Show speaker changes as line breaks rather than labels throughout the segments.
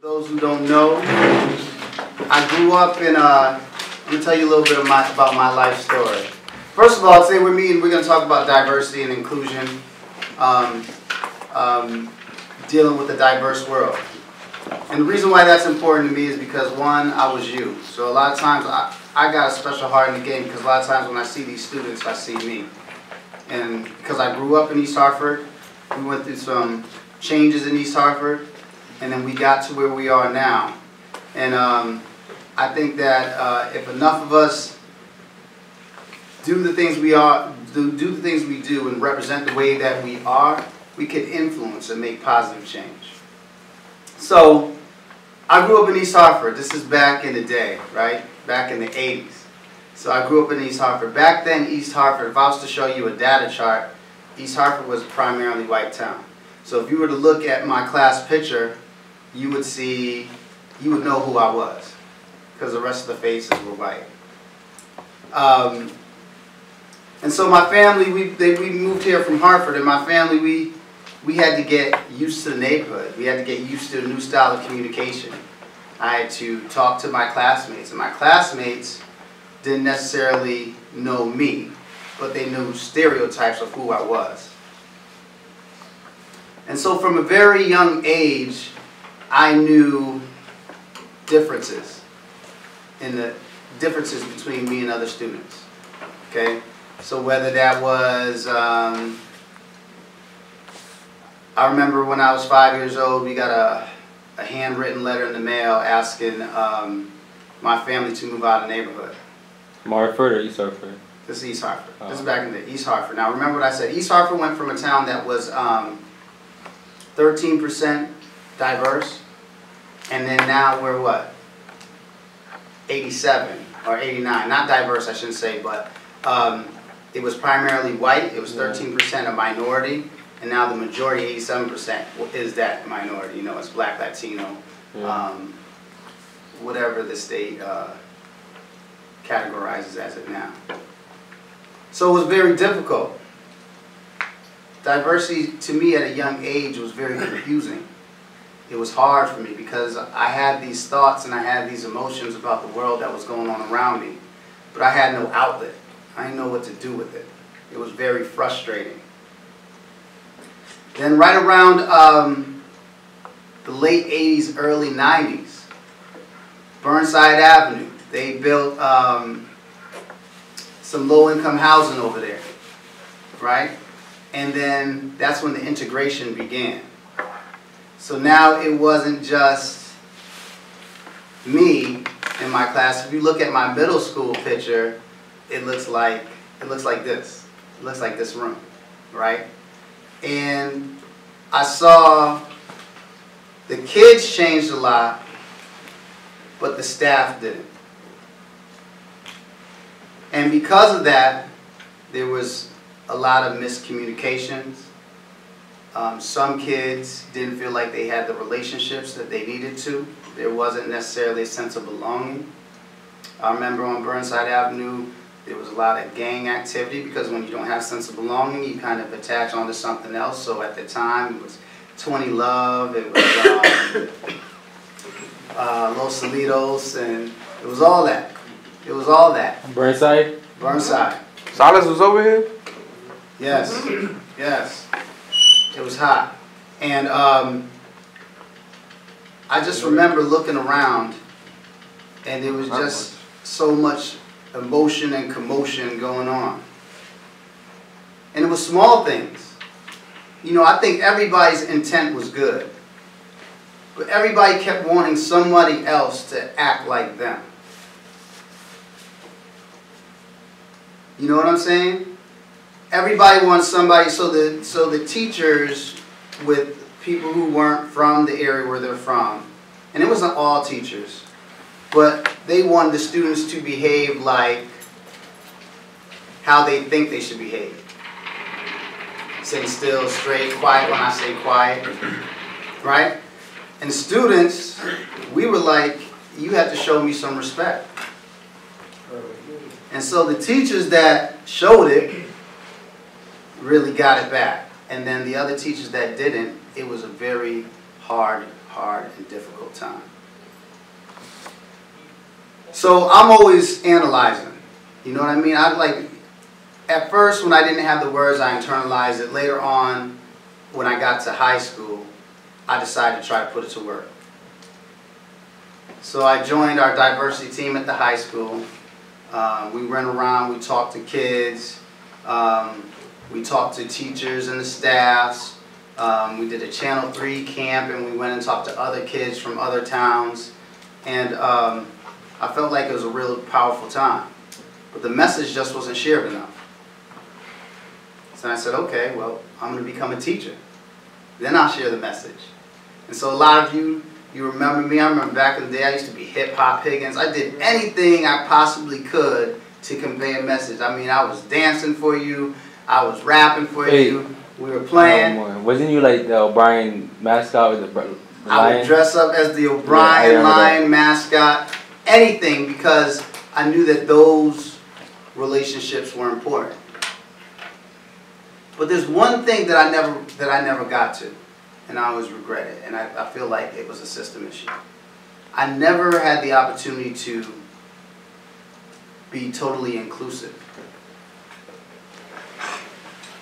those who don't know, I grew up in, uh, let me tell you a little bit my, about my life story. First of all, today we're meeting, we're going to talk about diversity and inclusion, um, um, dealing with a diverse world. And the reason why that's important to me is because one, I was you. So a lot of times I, I got a special heart in the game because a lot of times when I see these students, I see me. And because I grew up in East Hartford, we went through some changes in East Hartford, and then we got to where we are now. And um, I think that uh, if enough of us do the things we are, do, do the things we do and represent the way that we are, we can influence and make positive change. So, I grew up in East Hartford. This is back in the day, right? Back in the 80s. So I grew up in East Hartford. Back then, East Hartford, if I was to show you a data chart, East Hartford was primarily white town. So if you were to look at my class picture, you would see, you would know who I was because the rest of the faces were white. Um, and so my family, we, they, we moved here from Hartford, and my family, we, we had to get used to the neighborhood. We had to get used to a new style of communication. I had to talk to my classmates, and my classmates didn't necessarily know me, but they knew stereotypes of who I was. And so from a very young age, I knew differences in the differences between me and other students. Okay? So whether that was, um, I remember when I was five years old, we got a, a handwritten letter in the mail asking um, my family to move out of the neighborhood.
Hartford or East Hartford?
This is East Hartford.
Oh.
This is back in the East Hartford. Now remember what I said. East Hartford went from a town that was um, 13% diverse, and then now we're what? 87 or 89. Not diverse, I shouldn't say, but um, it was primarily white. It was 13% a minority, and now the majority, 87%, is that minority. You know, it's Black, Latino,
Yeah.
um, whatever the state uh, categorizes as it now. So it was very difficult. Diversity to me at a young age was very confusing. It was hard for me because I had these thoughts and I had these emotions about the world that was going on around me, but I had no outlet. I didn't know what to do with it. It was very frustrating. Then right around um, the late 80s, early 90s, Burnside Avenue, they built um, some low-income housing over there, right? And then that's when the integration began. So now it wasn't just me in my class. If you look at my middle school picture, it looks like it looks like this. It looks like this room, right? And I saw the kids changed a lot, but the staff didn't. And because of that, there was a lot of miscommunications. Um, some kids didn't feel like they had the relationships that they needed to. There wasn't necessarily a sense of belonging. I remember on Burnside Avenue, there was a lot of gang activity because when you don't have a sense of belonging, you kind of attach onto something else. So at the time, it was 20 Love, it was um, uh, Los Solidos, and it was all that. It was all that.
Burnside?
Burnside.
Silas was over here?
Yes, yes. It was hot. And um, I just remember looking around and there was just so much emotion and commotion going on. And it was small things. You know, I think everybody's intent was good. But everybody kept wanting somebody else to act like them. You know what I'm saying? Everybody wants somebody so the so the teachers with people who weren't from the area where they're from and it wasn't all teachers but they wanted the students to behave like how they think they should behave. Sitting still straight quiet when i say quiet right? And students we were like you have to show me some respect. And so the teachers that showed it really got it back. And then the other teachers that didn't, it was a very hard, hard and difficult time. So I'm always analyzing. You know what I mean? I like at first when I didn't have the words, I internalized it. Later on, when I got to high school, I decided to try to put it to work. So I joined our diversity team at the high school. Um, we ran around, we talked to kids, um, we talked to teachers and the staffs. Um, we did a Channel 3 camp and we went and talked to other kids from other towns. And um, I felt like it was a real powerful time. But the message just wasn't shared enough. So I said, okay, well, I'm going to become a teacher. Then I'll share the message. And so a lot of you, you remember me. I remember back in the day, I used to be hip hop Higgins. I did anything I possibly could to convey a message. I mean, I was dancing for you. I was rapping for
Hey.
you. We were playing.
No. Wasn't you like the O'Brien mascot with the,
I would dress up as the
Yeah,
O'Brien
that.
Lion mascot, anything because I knew that those relationships were important. But there's one thing that I never that I never got to, and I always regret it, and I, I feel like it was a system issue. I never had the opportunity to be totally inclusive.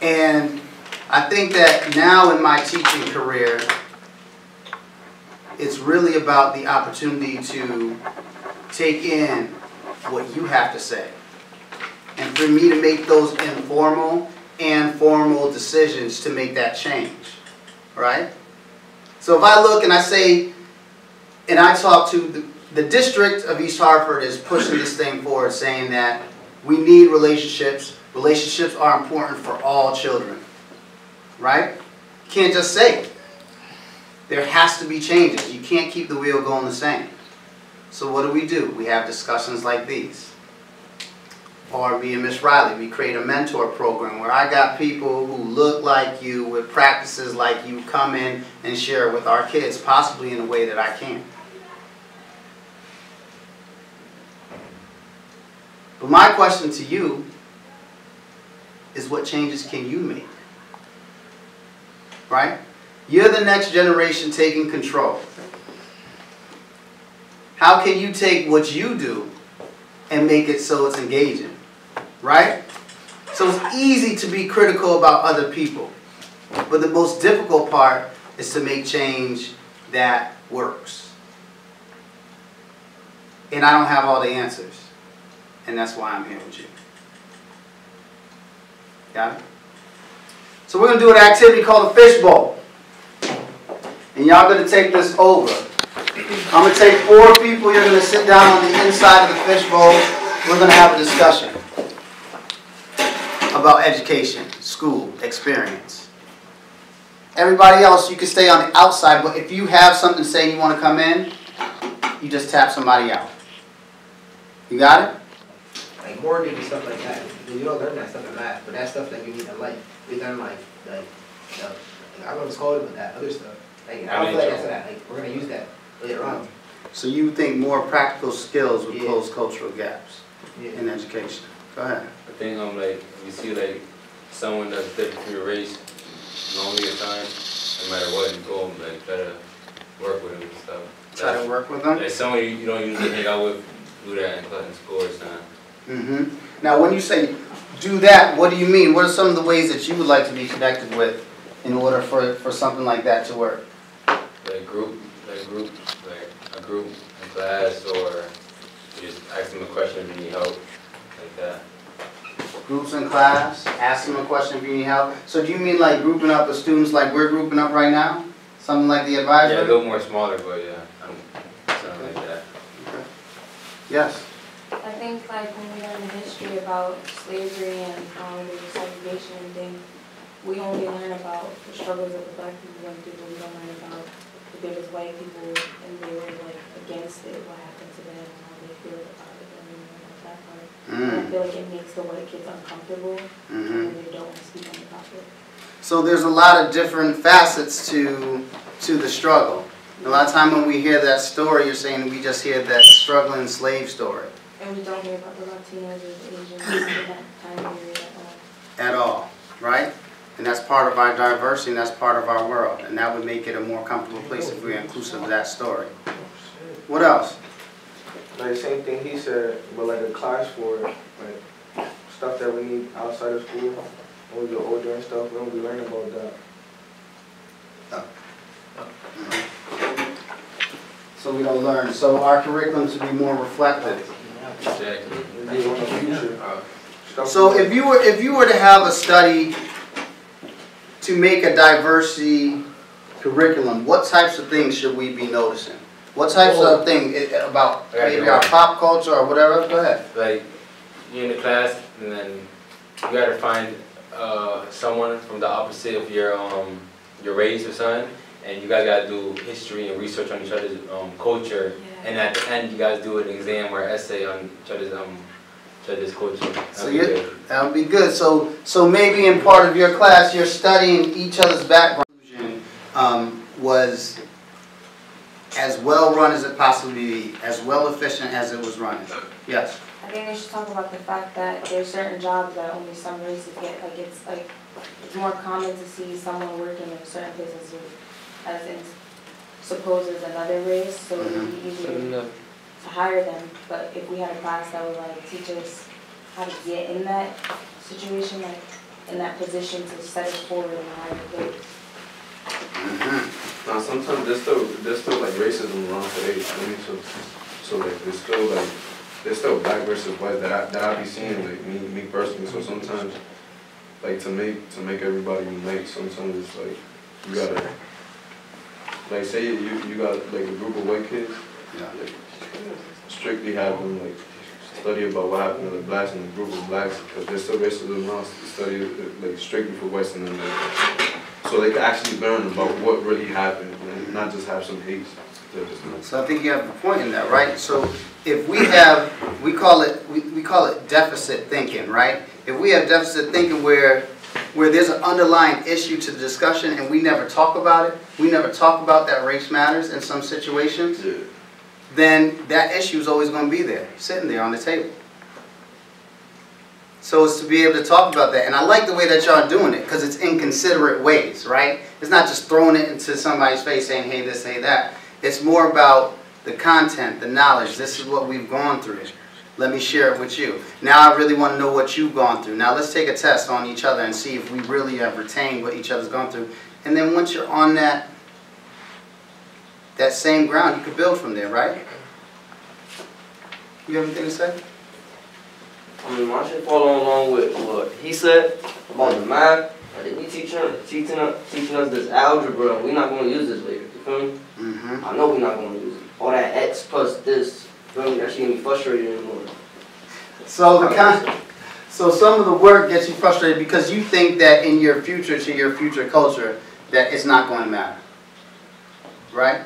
And I think that now in my teaching career, it's really about the opportunity to take in what you have to say. And for me to make those informal and formal decisions to make that change, right? So if I look and I say, and I talk to the, the district of East Hartford is pushing this thing forward, saying that we need relationships. Relationships are important for all children, right? You can't just say it. There has to be changes. You can't keep the wheel going the same. So what do we do? We have discussions like these. Or me and Miss Riley, we create a mentor program where I got people who look like you with practices like you come in and share with our kids, possibly in a way that I can. But my question to you is what changes can you make? Right? You're the next generation taking control. How can you take what you do and make it so it's engaging? Right? So it's easy to be critical about other people. But the most difficult part is to make change that works. And I don't have all the answers. And that's why I'm here with you. Got it? So we're going to do an activity called a fishbowl. And y'all going to take this over. I'm going to take four people. You're going to sit down on the inside of the fishbowl. We're going to have a discussion about education, school, experience. Everybody else, you can stay on the outside, but if you have something to say you want to come in, you just tap somebody out. You got it?
Like mortgage and stuff like that. You don't learn that stuff in math, but that's stuff that you need in life. We learn like like you know, like, I don't know what's called, but that other stuff. Like I don't feel like that's that. Like we're gonna use that later on.
So you think more practical skills would
Yeah.
close cultural gaps
Yeah.
in education? Go ahead.
I think I'm like, you see like someone that's different from your race, lonely at times, no matter what, you go and like try to work with them and stuff.
Try to work with them.
Like someone you, you don't usually hang out with, do that in class in school or something.
Hmm Now, when you say do that, what do you mean? What are some of the ways that you would like to be connected with in order for, for something like that to work?
Like group, like group, like a group in class or you just ask them a question if you need help, like that.
Groups in class, ask them a question if you need help. So do you mean like grouping up with students like we're grouping up right now? Something like the advisor?
Yeah, a little more smaller, but yeah, something like that.
Yes.
I think like when we learn the history about slavery and was segregation and things, we only learn about the struggles that the black people went through, but we don't learn about if there was white people and they were like against it, what happened to them, and how they feel about it, and about that part. And I
Mm.
feel like it makes the white kids uncomfortable
hmm
when they don't want to speak on the topic.
So there's a lot of different facets to to the struggle. A lot of time when we hear that story, you're saying we just hear that struggling slave story
And we don't hear about the Latinos or the Asians in that time period at all.
at all, right? And that's part of our diversity, and that's part of our world. And that would make it a more comfortable place if we're inclusive of that story. What else?
Like same thing he said, but like a class for like stuff that we need outside of school. When we get older and stuff, we don't be learning about that. Oh.
So we don't learn. So our curriculum should be more reflective.
Exactly.
We on the future.
So if you were, if you were to have a study to make a diversity curriculum, what types of things should we be noticing? What types of things about maybe our pop culture or whatever? Go ahead.
like you're in the class and then you gotta find uh, someone from the opposite of your um your race or something, and you guys gotta do history and research on each other's um culture,
Yeah.
And at the end you guys do an exam or essay on each other's um each other's culture.
So
That'd be
you-
good.
That would be good. So, so maybe in part of your class, you're studying each other's background. Um, was as well run as it possibly be, as well efficient as it was running. Yes.
I think they should talk about the fact that there's certain jobs that only some races get, like it's like, it's more common to see someone working in certain places as in supposed as another race, so it would be easier to hire them, but if we had a class that would like teach us how to get in that situation, like in that position to set it forward in a higher place.
Mhm.
Now, sometimes there's still, there's still like racism around today, I mean, so, so like, there's still like, there's still black versus white that I, that I be seeing, like, me, me personally, so sometimes, like, to make, to make everybody unite, sometimes it's like, you gotta, like, say you, you got like a group of white kids,
Yeah.
like, strictly have them, like, study about what happened to the blacks in the group of blacks, because there's still racism around, study, like, strictly for whites and then, so they can actually learn about what really happened and not just have some hate. They're
So I think you have a point in that, right? So if we have, we call it, we, we call it deficit thinking, right? If we have deficit thinking where, where there's an underlying issue to the discussion and we never talk about it, we never talk about that race matters in some situations,
Yeah.
then that issue is always gonna be there, sitting there on the table. So it's to be able to talk about that, and I like the way that y'all are doing it, because it's in considerate ways, right? It's not just throwing it into somebody's face saying, hey, this, hey, that. It's more about the content, the knowledge, this is what we've gone through. Let me share it with you. Now I really want to know what you've gone through. Now let's take a test on each other and see if we really have retained what each other's gone through. And then once you're on that, that same ground, you can build from there, right? You have anything to say?
I mean, my shit follow along with what he said about the math. They be teaching us, teaching us, teaching us this algebra. We're not gonna use this later. You feel me?
Mm-hmm.
I know we're not gonna use it. All that x plus this. You feel me? That shit get me frustrated anymore.
So the con, so some of the work gets you frustrated because you think that in your future to your future culture that it's not going to matter, right?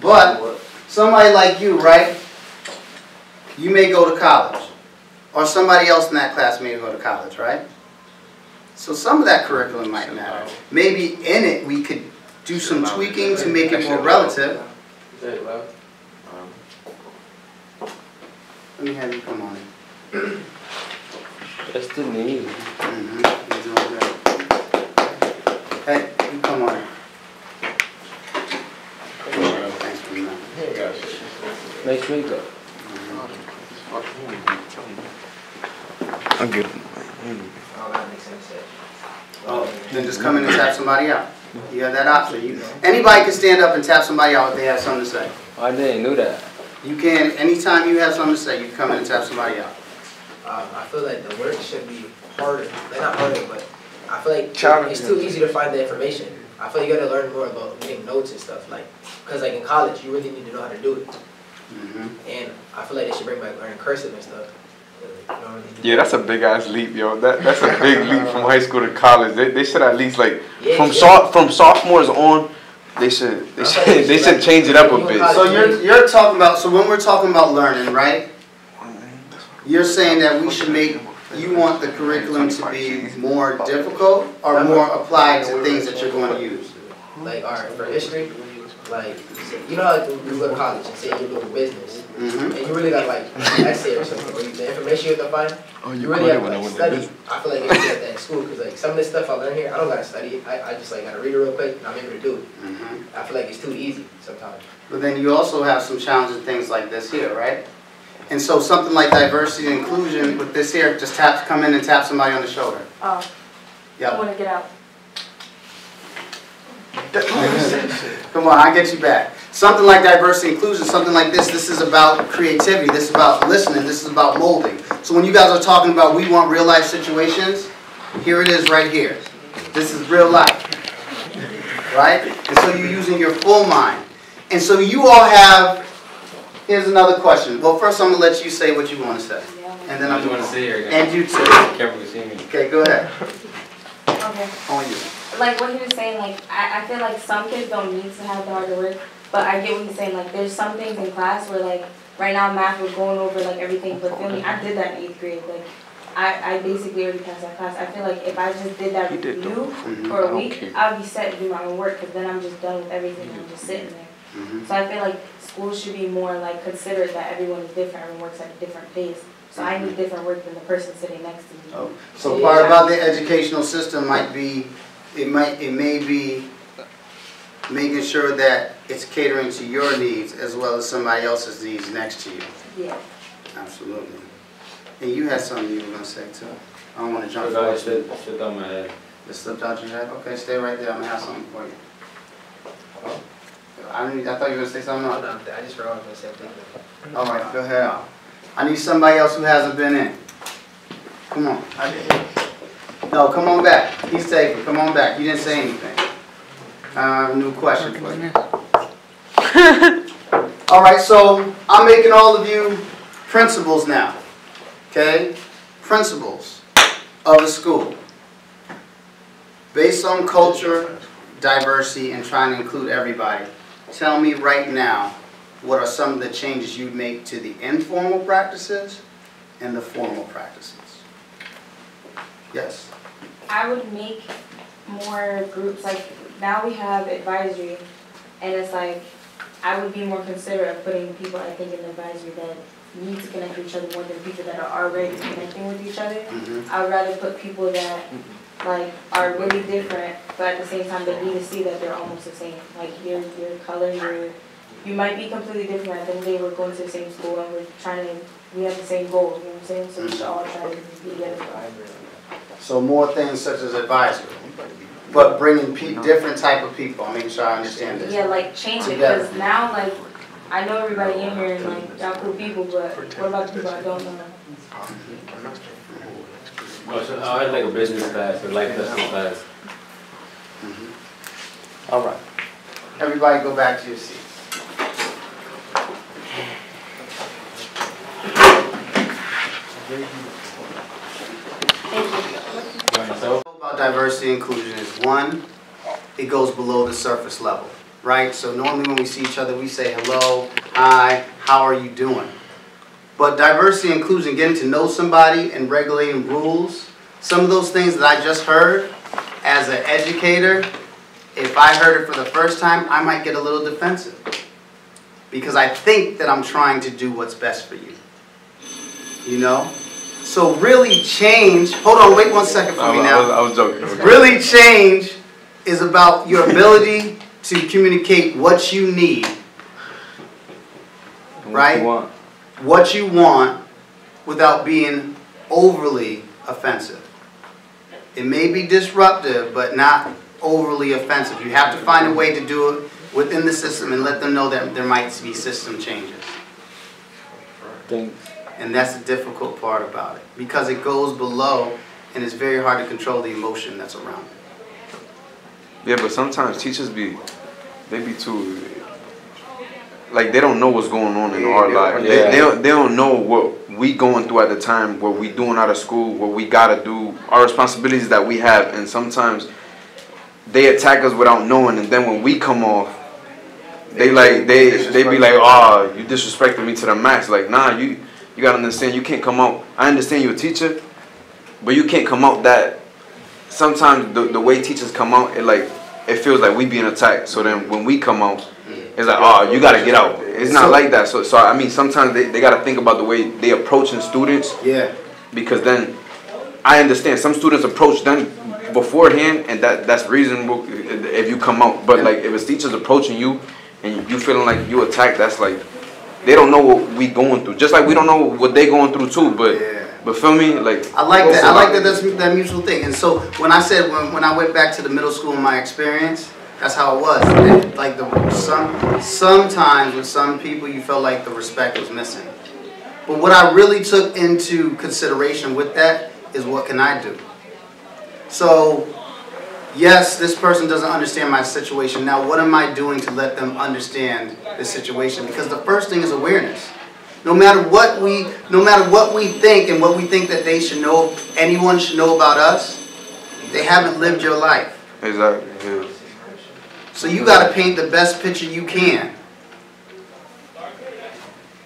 But somebody like you, right? You may go to college, or somebody else in that class may go to college, right? So some of that curriculum might matter. Maybe in it we could do some tweaking to make it more relative.
Say it loud.
Let me have you come on in.
That's the need.
Mhm, you're doing great. Hey, you come on in. Thanks for that.
Nice makeup.
I'm good.
Oh, that makes sense.
Oh, then just come in and tap somebody out. You have that option. You, anybody can stand up and tap somebody out if they have something to say.
I didn't know that.
You can, anytime you have something to say, you can come in and tap somebody out.
Um, I feel like the work should be harder, like not harder, but I feel like
Challenging.
it's too easy to find the information. I feel you gotta learn more about getting notes and stuff, like, cause like in college, you really need to know how to do it.
Mhm.
And I feel like they should bring back learning cursive and stuff. You don't really do
Yeah, that's a big ass leap, yo. That that's a big leap from high school to college. They, they should at least like
Yeah,
from
yeah.
so, from sophomores on, they should they should they should change it up a bit.
So you're, you're talking about, so when we're talking about learning, right? You're saying that we should make, you want the curriculum to be more difficult or more applied to things that you're going to use?
Like, alright, for history, like, you know, like you go to college and say you're doing business,
Mm-hmm.
and you really got like an essay or something, or you- the information you have to find,
Oh,
you
you
really have to like study. I feel like if you get that in school, because like some of this stuff I learn here, I don't gotta study. I, I just like gotta read it real quick and I'm able to do it.
Mm-hmm.
I feel like it's too easy sometimes.
But then you also have some challenging things like this here, right? And so something like diversity and inclusion with this here, just tap, come in and tap somebody on the shoulder.
Oh, I wanna get out.
Come on, I'll get you back. Something like diversity inclusion, something like this, this is about creativity, this is about listening, this is about molding. So when you guys are talking about we want real life situations, here it is right here. This is real life. Right? And so you're using your full mind. And so you all have, here's another question. Well, first I'm gonna let you say what you wanna say. And then I'm
do you wanna say here?
And you too.
Camera can see me.
Okay, go ahead.
Okay.
On you.
like what he was saying, like I, I feel like some kids don't need to have the hard work, but I get what he's saying. Like there's some things in class where like right now math we're going over like everything, but feel me, I did that in eighth grade. Like I, I basically already passed that class. I feel like if I just did that
He did
review
Mhm,
for
I
a
don't
week,
care.
I'd be set to do my own work, because then I'm just done with everything and I'm just sitting there.
mhm.
So I feel like schools should be more like considerate that everyone is different, everyone works at a different pace. So I need different work than the person sitting next to me.
Oh, So part about the educational system might be, it might, it may be making sure that it's catering to your needs as well as somebody else's needs next to you.
Yeah.
Absolutely. And you had something you were gonna say too. I don't wanna jump
Forgot
forward.
it slipped, slipped out my head.
It slipped out your head? Okay, stay right there, I'm gonna have something for you. I don't, I thought you were gonna say something
Hold
else.
on, I just forgot what I was gonna say. I'm thinking.
All right, go ahead. I need somebody else who hasn't been in. Come on. No, come on back. He's taking, come on back. You didn't say anything. Uh, new question for you. All right, so I'm making all of you principals now, okay? Principals of a school. Based on culture, diversity, and trying to include everybody, tell me right now, what are some of the changes you'd make to the informal practices and the formal practices? Yes?
I would make more groups, like, now we have advisory, and it's like, I would be more considerate of putting people, I think, in advisory that need to connect with each other more than people that are already connecting with each other.
Mm-hmm.
I would rather put people that, like, are really different, but at the same time, they need to see that they're almost the same. Like, your, your color, your, you might be completely different, at the end of the day, we're going to the same school, and we're trying to, we have the same goals, you know what I'm saying? So we should all try to be together.
So more things such as advisory, but bringing pe- different type of people, I'm making sure I understand this.
Yeah, like change it, because now, like, I know everybody in here and like, y'all cool people, but what about the people I don't know?
Oh, so I had like a business class or life lesson class.
Mhm. All right. Everybody go back to your seats.
Alright, so
about diversity and inclusion is one, it goes below the surface level, right? So normally when we see each other, we say hello, hi, how are you doing? But diversity inclusion, getting to know somebody and regulating rules, some of those things that I just heard, as an educator, if I heard it for the first time, I might get a little defensive. Because I think that I'm trying to do what's best for you. You know? So really change, hold on, wait one second for
I
me
was,
now.
I was, I was joking.
Really change is about your ability to communicate what you need,
What
right?
you want.
what you want, without being overly offensive. It may be disruptive, but not overly offensive. You have to find a way to do it within the system and let them know that there might be system changes.
Think-
And that's the difficult part about it, because it goes below and it's very hard to control the emotion that's around it.
Yeah, but sometimes teachers be, they be too, like they don't know what's going on in
Yeah,
our life.
don't-
They,
Yeah.
they don't, they don't know what we going through at the time, what we doing out of school, what we gotta do, our responsibilities that we have, and sometimes they attack us without knowing, and then when we come off, they like they they be like, oh, you disrespected me to the max. Like, nah, you you gotta understand, you can't come out. I understand you're a teacher, but you can't come out that. Sometimes the the way teachers come out, it like it feels like we being attacked. So then when we come out, It's like, oh, you gotta get out. It's not
So-
like that. So, so I mean, sometimes they, they gotta think about the way they approaching students
Yeah.
because then I understand some students approach them beforehand, and that that's reasonable if you come out. But like if a teacher's approaching you and you feeling like you attacked, that's like they don't know what we going through. Just like we don't know what they going through too. But
Yeah.
but feel me, like
I like that. I like that. That's that mutual thing. And so when I said when, when I went back to the middle school, in my experience, that's how it was. And, Like the some sometimes with some people, you felt like the respect was missing. But what I really took into consideration with that is what can I do. So yes, this person doesn't understand my situation. Now, what am I doing to let them understand this situation? Because the first thing is awareness. No matter what we, no matter what we think and what we think that they should know, anyone should know about us, they haven't lived your life.
exactly. Yeah.
So you got to paint the best picture you can.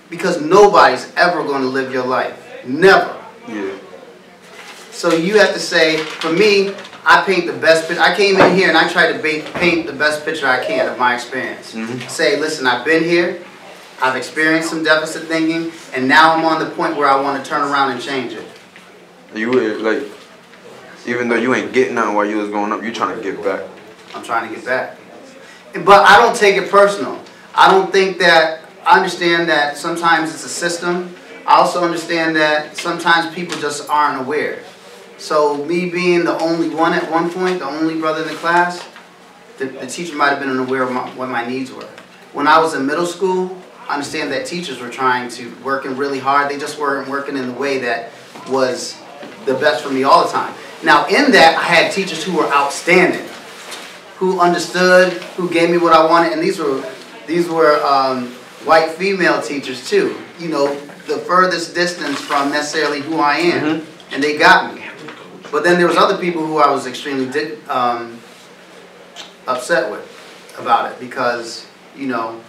Because nobody's ever going to live your life. Never.
Yeah.
So you have to say, for me, I paint the best picture. I came in here and I tried to ba- paint the best picture I can of my experience.
Mhm.
Say, listen, I've been here, I've experienced some deficit thinking, and now I'm on the point where I want to turn around and change it.
You would, like even though you ain't getting nothing while you was going up, you trying to get back.
I'm trying to get back. But I don't take it personal. I don't think that, I understand that sometimes it's a system. I also understand that sometimes people just aren't aware. So me being the only one at one point, the only brother in the class, the, the teacher might have been unaware of my, what my needs were. When I was in middle school, I understand that teachers were trying to, working really hard. They just weren't working in the way that was the best for me all the time. Now in that, I had teachers who were outstanding who understood, who gave me what I wanted, and these were these were um, white female teachers too. You know, the furthest distance from necessarily who I am, and they got me. But then there was other people who I was extremely di- um, upset with about it because you know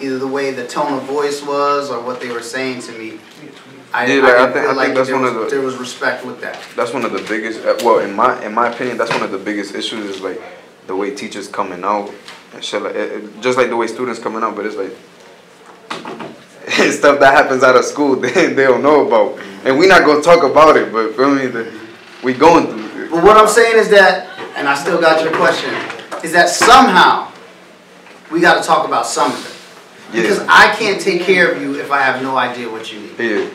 either the way the tone of voice was or what they were saying to me. I,
Yeah, like, I
didn't
think- I
like
think that's
there
one
was,
of the-
there was respect with that.
That's one of the biggest. uh, Well, in my in my opinion, that's one of the biggest issues is like the way teachers coming out and shit like it, it- just like the way students coming out. But it's like stuff that happens out of school they, they don't know about, and we're not gonna talk about it. But feel me, the, we going through. it.
But what I'm saying is that, and I still got your question, is that somehow we got to talk about some of it. Because I can't take care of you if I have no idea what you need.
yeah,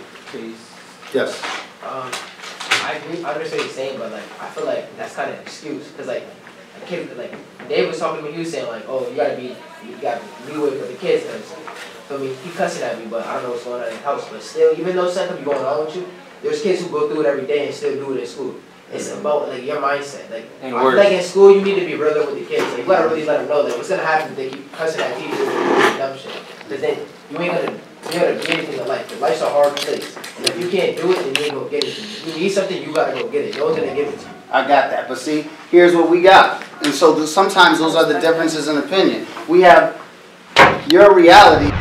Yes.
Um, I agree, I understand what you're saying, but like, I feel like that's kind of an excuse, cause like, a kid, like, Dave was talking to me, he was saying like, oh, you gotta be, you gotta leeway for the kids, cause, I mean, he cussing at me, but I don't know what's going on in the house, but still, even though something be going on with you, there's kids who go through it every day and still do it in school. It's about like your mindset, like, I feel like in school, you need to be realer with the kids, like, you gotta really let them know that what's gonna happen if they keep cussing at teachers and doing dumb shit. Cause then, you ain't gonna, you ain't gonna be anything in life. life's a hard place. And if you can't do it, then you ain't gonna get it. If you need something, you gotta go get it. No one's gonna give it to you.
I got that. But see, here's what we got. And so sometimes those are the differences in opinion. We have your reality